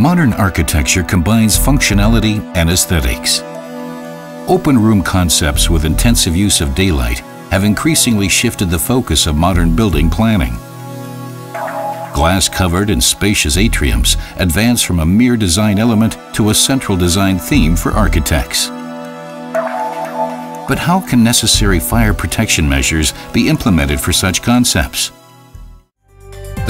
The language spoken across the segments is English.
Modern architecture combines functionality and aesthetics. Open room concepts with intensive use of daylight have increasingly shifted the focus of modern building planning. Glass-covered and spacious atriums advance from a mere design element to a central design theme for architects. But how can necessary fire protection measures be implemented for such concepts?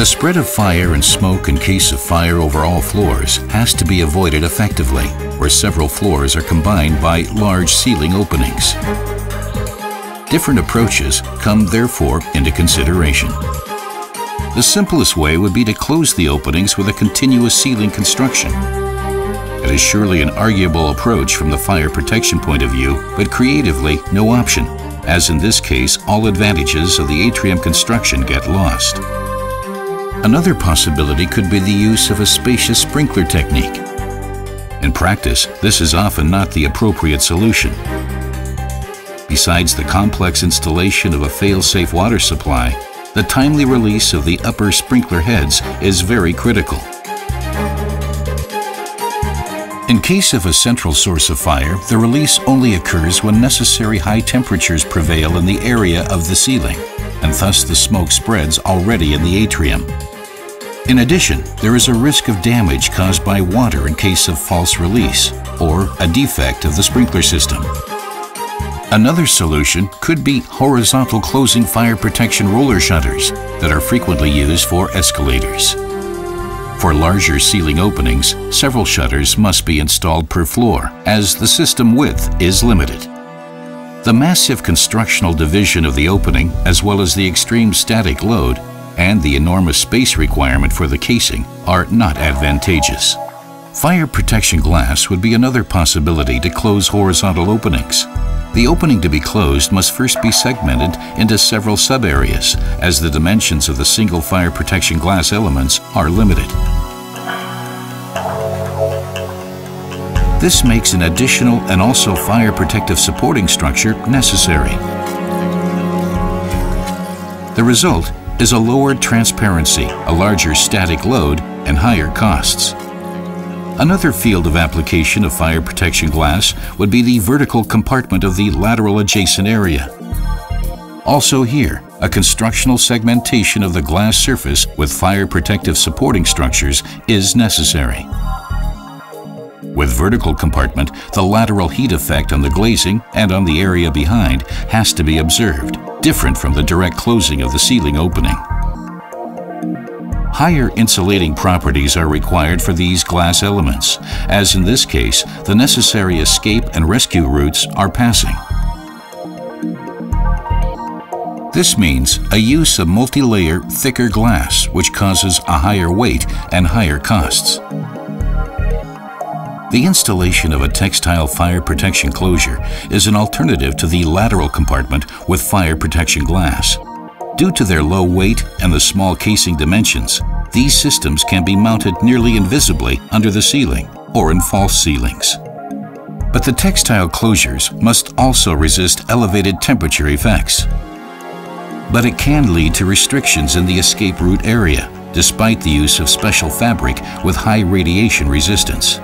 The spread of fire and smoke in case of fire over all floors has to be avoided effectively, where several floors are combined by large ceiling openings. Different approaches come therefore into consideration. The simplest way would be to close the openings with a continuous ceiling construction. It is surely an arguable approach from the fire protection point of view, but creatively no option, as in this case all advantages of the atrium construction get lost. Another possibility could be the use of a spacious sprinkler technique. In practice, this is often not the appropriate solution. Besides the complex installation of a fail-safe water supply, the timely release of the upper sprinkler heads is very critical. In case of a central source of fire, the release only occurs when necessary high temperatures prevail in the area of the ceiling, and thus the smoke spreads already in the atrium. In addition, there is a risk of damage caused by water in case of false release or a defect of the sprinkler system. Another solution could be horizontal closing fire protection roller shutters that are frequently used for escalators. For larger ceiling openings, several shutters must be installed per floor as the system width is limited. The massive constructional division of the opening, as well as the extreme static load, and the enormous space requirement for the casing are not advantageous. Fire protection glass would be another possibility to close horizontal openings. The opening to be closed must first be segmented into several sub-areas, as the dimensions of the single fire protection glass elements are limited. This makes an additional and also fire protective supporting structure necessary. The result is a lowered transparency, a larger static load, and higher costs. Another field of application of fire protection glass would be the vertical compartment of the lateral adjacent area. Also here, a constructional segmentation of the glass surface with fire protective supporting structures is necessary. With vertical compartment, the lateral heat effect on the glazing and on the area behind has to be observed, different from the direct closing of the ceiling opening. Higher insulating properties are required for these glass elements, as in this case, the necessary escape and rescue routes are passing. This means a use of multi-layer, thicker glass, which causes a higher weight and higher costs. The installation of a textile fire protection closure is an alternative to the lateral compartment with fire protection glass. Due to their low weight and the small casing dimensions, these systems can be mounted nearly invisibly under the ceiling or in false ceilings. But the textile closures must also resist elevated temperature effects. But it can lead to restrictions in the escape route area, despite the use of special fabric with high radiation resistance.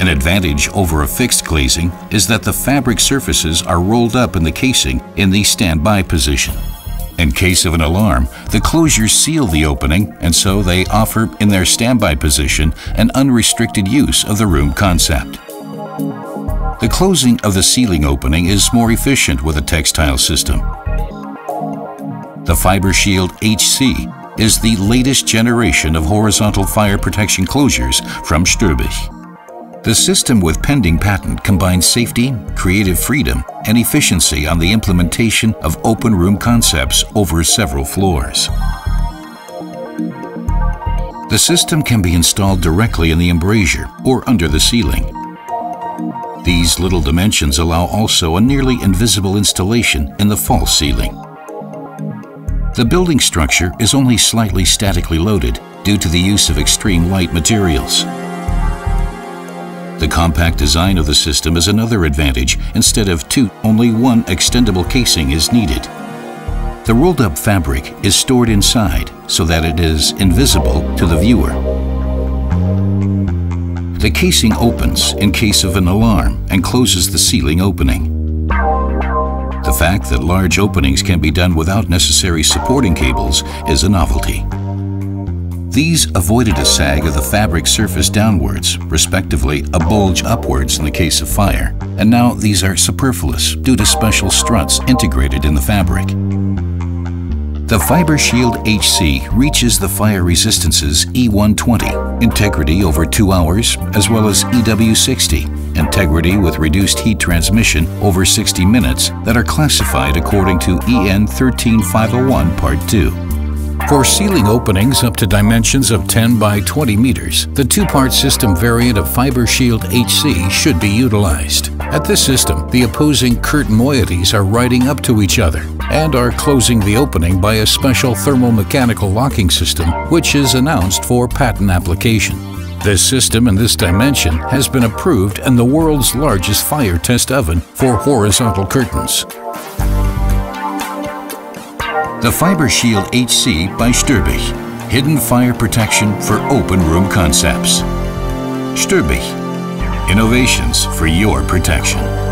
An advantage over a fixed glazing is that the fabric surfaces are rolled up in the casing in the standby position. In case of an alarm, the closures seal the opening and so they offer in their standby position an unrestricted use of the room concept. The closing of the ceiling opening is more efficient with a textile system. The Fiber Shield HC is the latest generation of horizontal fire protection closures from Stöbich. The system with pending patent combines safety, creative freedom, and efficiency on the implementation of open room concepts over several floors. The system can be installed directly in the embrasure or under the ceiling. These little dimensions allow also a nearly invisible installation in the false ceiling. The building structure is only slightly statically loaded due to the use of extreme light materials. The compact design of the system is another advantage. Instead of two, only one extendable casing is needed. The rolled up fabric is stored inside so that it is invisible to the viewer. The casing opens in case of an alarm and closes the ceiling opening. The fact that large openings can be done without necessary supporting cables is a novelty. These avoided a sag of the fabric surface downwards, respectively a bulge upwards in the case of fire, and now these are superfluous due to special struts integrated in the fabric. The Fiber Shield HC reaches the fire resistances E120, integrity over 2 hours, as well as EW60, integrity with reduced heat transmission over 60 minutes that are classified according to EN 13501 Part 2. For sealing openings up to dimensions of 10 by 20 meters, the two-part system variant of Fiber Shield HC should be utilized. At this system, the opposing curtain moieties are riding up to each other and are closing the opening by a special thermomechanical locking system which is announced for patent application. This system in this dimension has been approved and the world's largest fire test oven for horizontal curtains the Fiber Shield HC by Stöbich. Hidden fire protection for open room concepts. Stöbich. Innovations for your protection.